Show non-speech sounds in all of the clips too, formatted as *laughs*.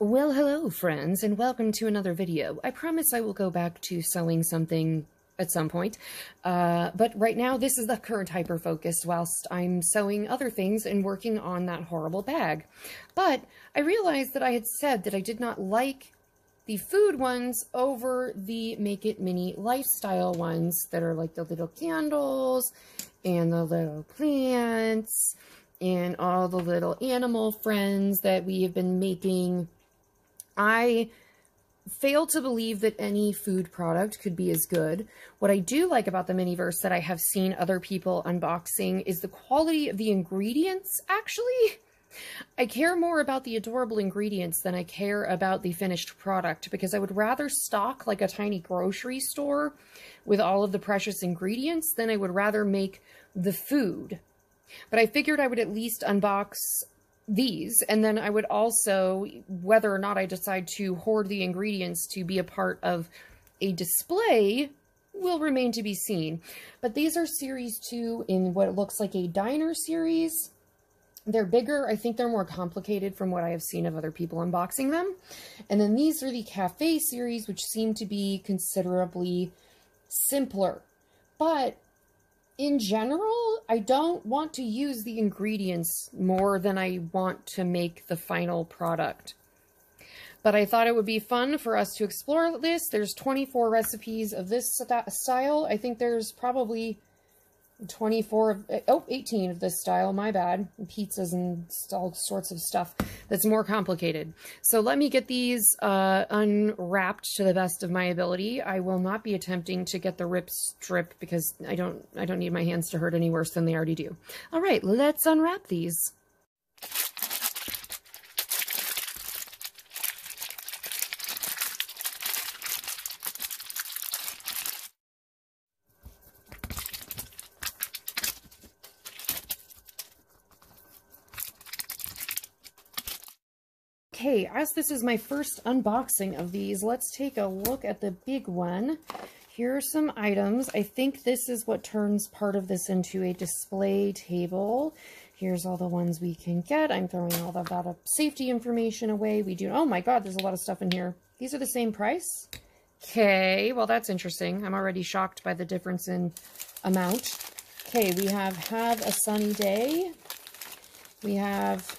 Well, hello, friends, and welcome to another video. I promise I will go back to sewing something at some point, uh, but right now this is the current hyper-focus whilst I'm sewing other things and working on that horrible bag. But I realized that I had said that I did not like the food ones over the Make It Mini lifestyle ones that are like the little candles and the little plants and all the little animal friends that we have been making I fail to believe that any food product could be as good. What I do like about the Miniverse that I have seen other people unboxing is the quality of the ingredients, actually. I care more about the adorable ingredients than I care about the finished product because I would rather stock like a tiny grocery store with all of the precious ingredients than I would rather make the food. But I figured I would at least unbox these. And then I would also, whether or not I decide to hoard the ingredients to be a part of a display, will remain to be seen. But these are series two in what looks like a diner series. They're bigger. I think they're more complicated from what I have seen of other people unboxing them. And then these are the cafe series, which seem to be considerably simpler. But in general, I don't want to use the ingredients more than I want to make the final product. But I thought it would be fun for us to explore this. There's 24 recipes of this style. I think there's probably 24 of, oh, 18 of this style, my bad. Pizzas and all sorts of stuff that's more complicated. So let me get these uh, unwrapped to the best of my ability. I will not be attempting to get the rip strip because I don't, I don't need my hands to hurt any worse than they already do. All right, let's unwrap these. Okay, as this is my first unboxing of these, let's take a look at the big one. Here are some items. I think this is what turns part of this into a display table. Here's all the ones we can get. I'm throwing all the about safety information away. We do, oh my god, there's a lot of stuff in here. These are the same price? Okay, well that's interesting. I'm already shocked by the difference in amount. Okay, we have Have a Sunny Day. We have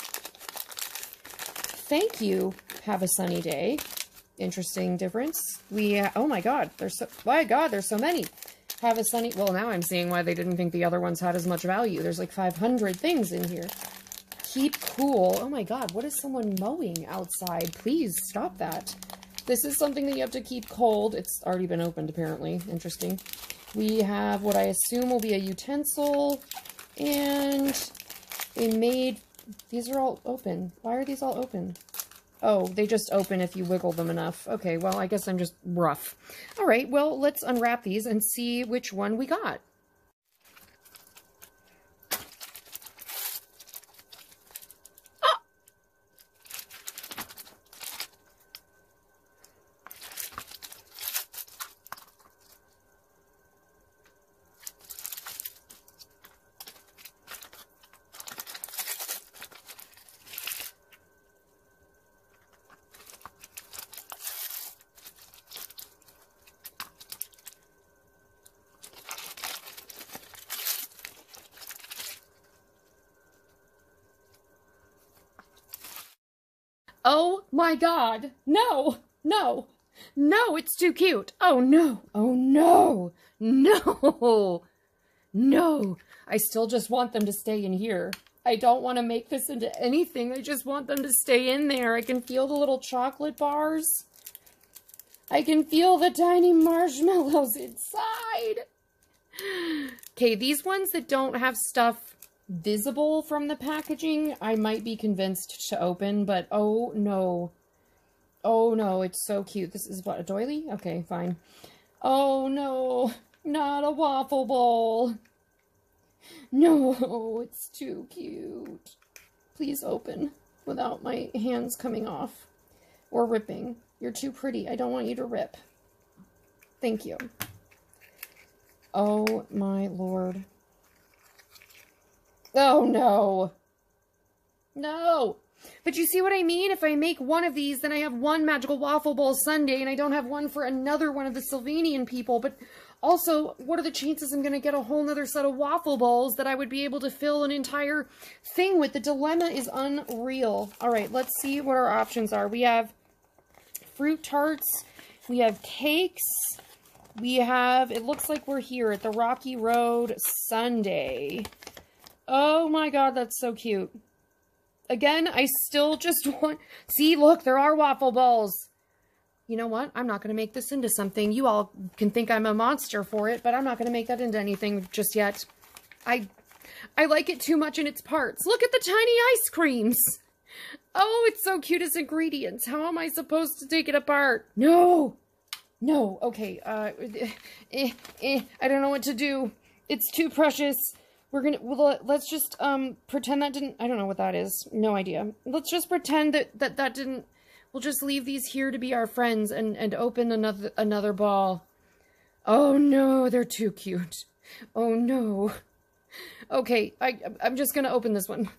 thank you. Have a sunny day. Interesting difference. We, uh, oh my God, there's so, my God, there's so many. Have a sunny, well, now I'm seeing why they didn't think the other ones had as much value. There's like 500 things in here. Keep cool. Oh my God, what is someone mowing outside? Please stop that. This is something that you have to keep cold. It's already been opened, apparently. Interesting. We have what I assume will be a utensil and a made these are all open. Why are these all open? Oh, they just open if you wiggle them enough. Okay, well, I guess I'm just rough. All right, well, let's unwrap these and see which one we got. Oh my god. No. No. No, it's too cute. Oh no. Oh no. No. *laughs* No. I still just want them to stay in here. I don't want to make this into anything. I just want them to stay in there. I can feel the little chocolate bars. I can feel the tiny marshmallows *laughs* inside. Okay, these ones that don't have stuff visible from the packaging, I might be convinced to open, but oh no. Oh no, it's so cute. This is what, a doily? Okay, fine. Oh no, not a waffle bowl. No, *laughs* it's too cute. Please open without my hands coming off or ripping. You're too pretty. I don't want you to rip. Thank you. Oh my lord. Oh, no. No. But you see what I mean? If I make one of these, then I have one Magical Waffle Bowl Sundae, and I don't have one for another one of the Sylvanian people. But also, what are the chances I'm going to get a whole nother set of waffle bowls that I would be able to fill an entire thing with? The dilemma is unreal. All right, let's see what our options are. We have fruit tarts. We have cakes. We have, it looks like we're here at the Rocky Road Sundae. Oh my god, that's so cute. Again, I still just *laughs* want... See, look, there are waffle balls you know what? I'm not going to make this into something. You all can think I'm a monster for it, but I'm not going to make that into anything just yet. I I like it too much in its parts. Look at the tiny ice creams. Oh, it's so cute as ingredients. How am I supposed to take it apart? No. No. Okay. Uh, *laughs* eh, eh, I don't know what to do. It's too precious. We're gonna, well, let's just, um, pretend that didn't, I don't know what that is. No idea. Let's just pretend that, that, that didn't, We'll just leave these here to be our friends and, and open another another ball. Oh no, they're too cute. Oh no. Okay, I, I'm just gonna open this one.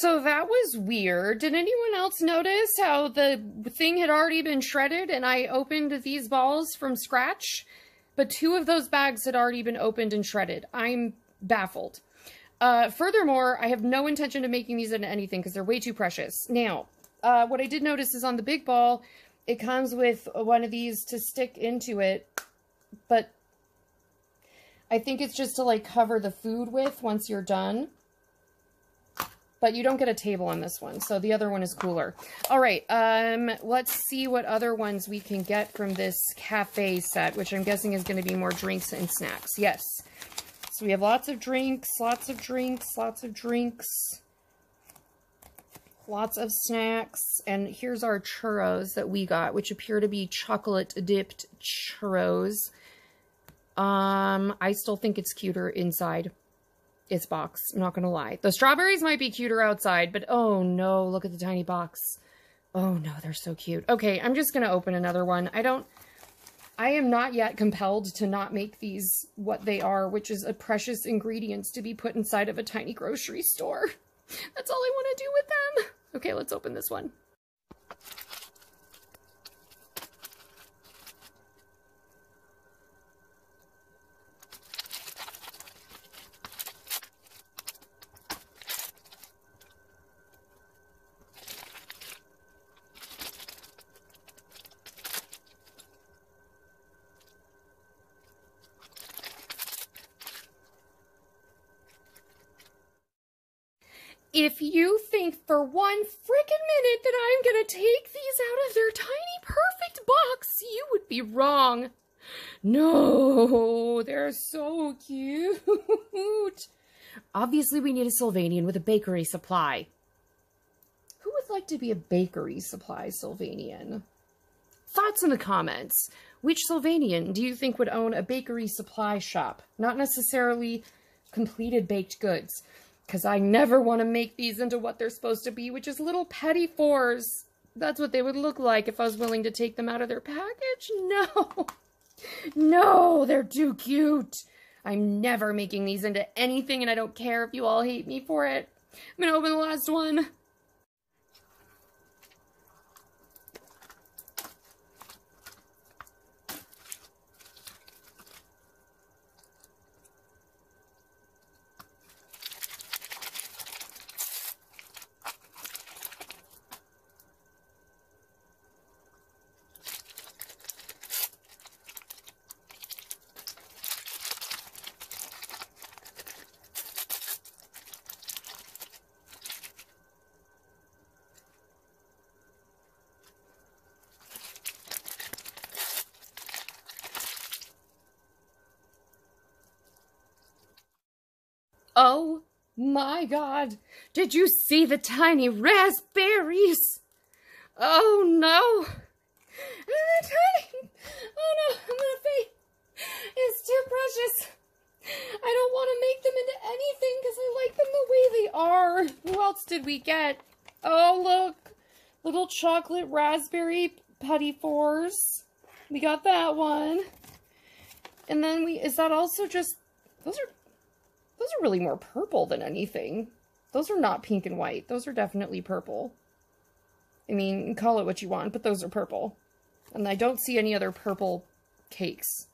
So that was weird. Did anyone else notice how the thing had already been shredded and I opened these balls from scratch? But two of those bags had already been opened and shredded. I'm baffled. Uh, furthermore, I have no intention of making these into anything because they're way too precious. Now, uh, what I did notice is on the big ball, it comes with one of these to stick into it, but I think it's just to like cover the food with once you're done but you don't get a table on this one. So the other one is cooler. All right, um, let's see what other ones we can get from this cafe set, which I'm guessing is going to be more drinks and snacks. Yes. So we have lots of drinks, lots of drinks, lots of drinks, lots of snacks. And here's our churros that we got, which appear to be chocolate-dipped churros. Um, I still think it's cuter inside its box. I'm not to lie. The strawberries might be cuter outside, but oh no, look at the tiny box. Oh no, they're so cute. Okay, I'm just to open another one. I don't, I am not yet compelled to not make these what they are, which is a precious ingredients to be put inside of a tiny grocery store. *laughs* That's all I want to do with them. Okay, let's open this one. If you think for one freaking minute that I'm gonna take these out of their tiny perfect box, you would be wrong. No, they're so cute. Obviously, we need a Sylvanian with a bakery supply. Who would like to be a bakery supply Sylvanian? Thoughts in the comments. Which Sylvanian do you think would own a bakery supply shop? Not necessarily completed baked goods because I never want to make these into what they're supposed to be, which is little petit fours. That's what they would look like if I was willing to take them out of their package. *laughs* No. No, they're too cute. I'm never making these into anything, and I don't care if you all hate me for it. I'm gonna open the last one. My god. Did you see the tiny raspberries? Oh no. And the tiny. Oh no, I'm gonna faint. It's too precious. I don't want to make them into anything because I like them the way they are. Who else did we get? Oh, look. Little chocolate raspberry petit fours. We got that one. And then we, is that also just, those are, those are really more purple than anything. Those are not pink and white. Those are definitely purple. I mean, call it what you want, but those are purple. And I don't see any other purple cakes.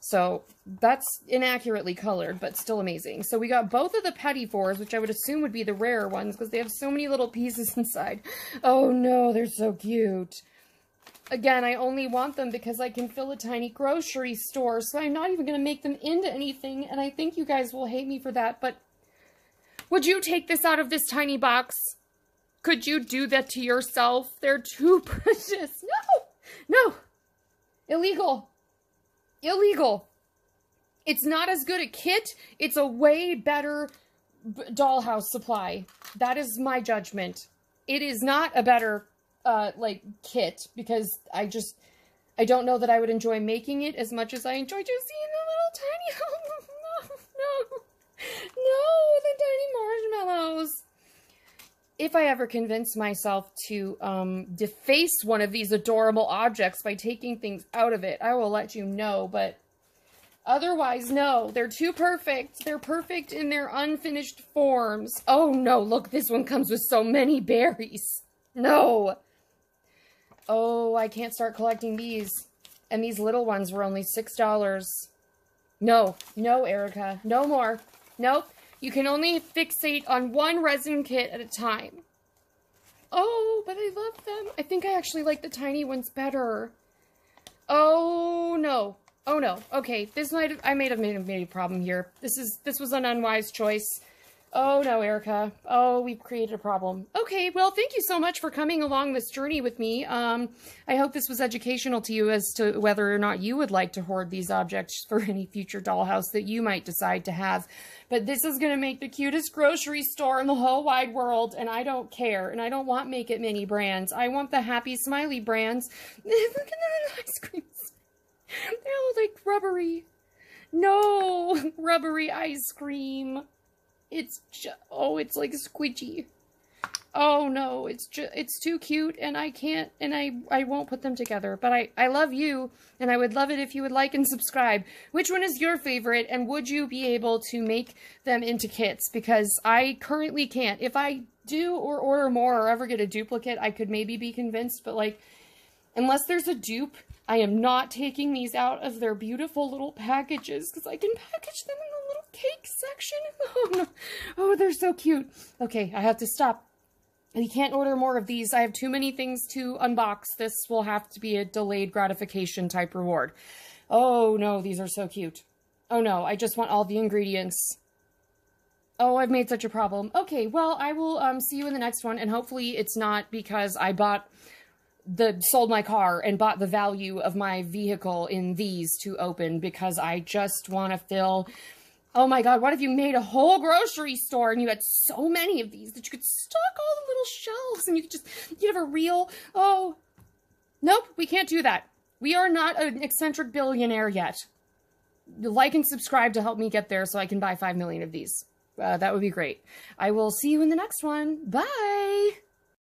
So that's inaccurately colored, but still amazing. So we got both of the petit fours, which I would assume would be the rarer ones because they have so many little pieces *laughs* inside. Oh no, they're so cute. Again, I only want them because I can fill a tiny grocery store, so I'm not even going to make them into anything, and I think you guys will hate me for that, but would you take this out of this tiny box? Could you do that to yourself? They're too *laughs* precious. No! No! Illegal illegal. It's not as good a kit. It's a way better dollhouse supply. That is my judgment. It is not a better, uh, like, kit, because I just, I don't know that I would enjoy making it as much as I enjoy just seeing the little tiny, *laughs* no, no, no, the tiny marshmallows. If I ever convince myself to um, deface one of these adorable objects by taking things out of it, I will let you know, but otherwise, no. They're too perfect. They're perfect in their unfinished forms. Oh, no, look, this one comes with so many berries. No. Oh, I can't start collecting these. And these little ones were only $6. No, no, Erica. No more. Nope. You can only fixate on one resin kit at a time. Oh, but I love them. I think I actually like the tiny ones better. Oh, no. Oh, no. Okay, this might I made, made a problem here. This is, this was an unwise choice. Oh no, Erica. Oh, we've created a problem. Okay, well, thank you so much for coming along this journey with me. Um, I hope this was educational to you as to whether or not you would like to hoard these objects for *laughs* any future dollhouse that you might decide to have. But this is going to make the cutest grocery store in the whole wide world, and I don't care. And I don't want Make It Mini brands. I want the Happy Smiley brands. *laughs* Look at that ice creams. They're all like rubbery. No, *laughs* rubbery ice cream. It's just, oh, it's like squidgy. Oh no, it's just, it's too cute and I can't, and I, I won't put them together. But I, I love you and I would love it if you would like and subscribe. Which one is your favorite and would you be able to make them into kits? Because I currently can't. If I do or order more or ever get a duplicate, I could maybe be convinced, but like, unless there's a dupe, I am not taking these out of their beautiful little packages because I can package them cake section. *laughs* Oh, no. oh, they're so cute. Okay, I have to stop. We can't order more of these. I have too many things to unbox. This will have to be a delayed gratification type reward. Oh, no, these are so cute. Oh, no, I just want all the ingredients. Oh, I've made such a problem. Okay, well, I will um, see you in the next one, and hopefully it's not because I bought the sold my car and bought the value of my vehicle in these to open because I just want to fill Oh my god, what if you made a whole grocery store and you had so many of these that you could stock all the little shelves and you could just, you'd have a real oh Nope, we can't do that. We are not an eccentric billionaire yet. Like and subscribe to help me get there so I can buy 5 million of these. Uh, that would be great. I will see you in the next one. Bye!